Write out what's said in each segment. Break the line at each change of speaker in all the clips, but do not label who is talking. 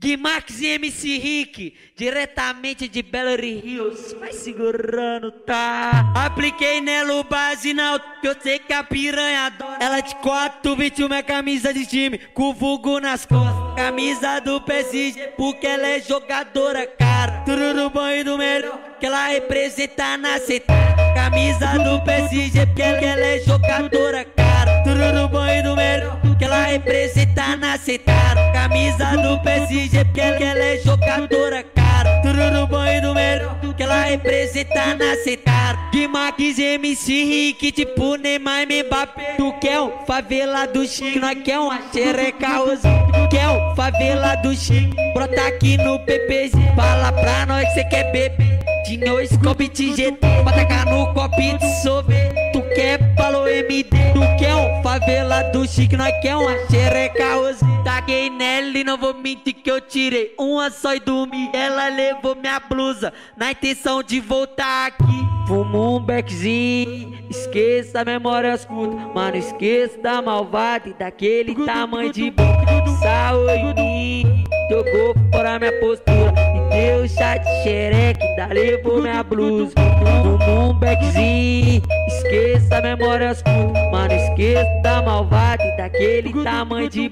Guimax e MC Rick, diretamente de Belo Rios, vai segurando, tá? Apliquei nela o base na que eu sei que a piranha adora. Ela de quatro vestiu minha camisa de time, com vulgo nas costas. Camisa do PSG, porque ela é jogadora, cara. Tudo do bom e do melhor, que ela representa na seta. Camisa do PSG, porque ela é jogadora, cara. Tudo do bom e do melhor, que ela representa na seta. Camisa do PSG, porque ela é jogadora, cara. Tudo do bom e do melhor, que ela representa na setar. De Max MC Rick, tipo Neymar Mbappé. Tu quer um favela do Chico, nós quer uma xereca Tu quer um favela do Chico, brota aqui no PPG. Fala pra nós que cê quer beber. Tinha scope de GT, bota cá no copinho de sorvete. Tu quer, falou MD. Tu quer um favela do Chico, nós quer uma xereca Taguei nela e não vou mentir que eu tirei uma só e dormi. Ela levou minha blusa na intenção de voltar aqui. Fumo um beckzinho, esqueça memórias curtas. Mano, esqueça da malvada e daquele tamanho de boca. Saúde, jogou fora minha postura. E deu chat xereque, ainda levou minha blusa. Fumo um beckzinho, esqueça memórias curtas. Mano, esqueça da malvada e daquele tamanho de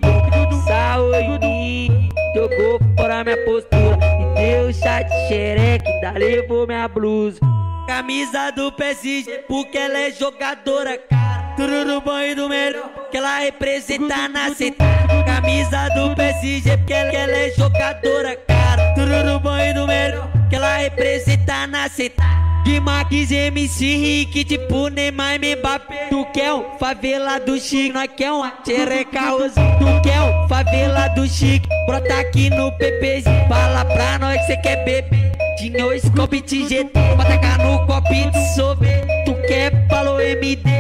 boca. Saúde, jogou fora minha postura. E deu chat xereque, ainda levou minha blusa. Camisa do PSG, porque ela é jogadora, cara. Tudo do bom e do melhor, que ela representa na seta. Camisa do PSG, porque ela é jogadora, cara. Tudo do bom e do melhor, que ela representa na seta de Max, MC Rick, tipo Neymar e Mbappé. Tu quer o favela do chique, nós quer uma xereca rosa. Tu quer o favela do chique, brota aqui no PPZ. Fala pra nós que cê quer beber. Tinha o Scope de GT, pra tacar no copo de sorvete. Tu quer, falou MD.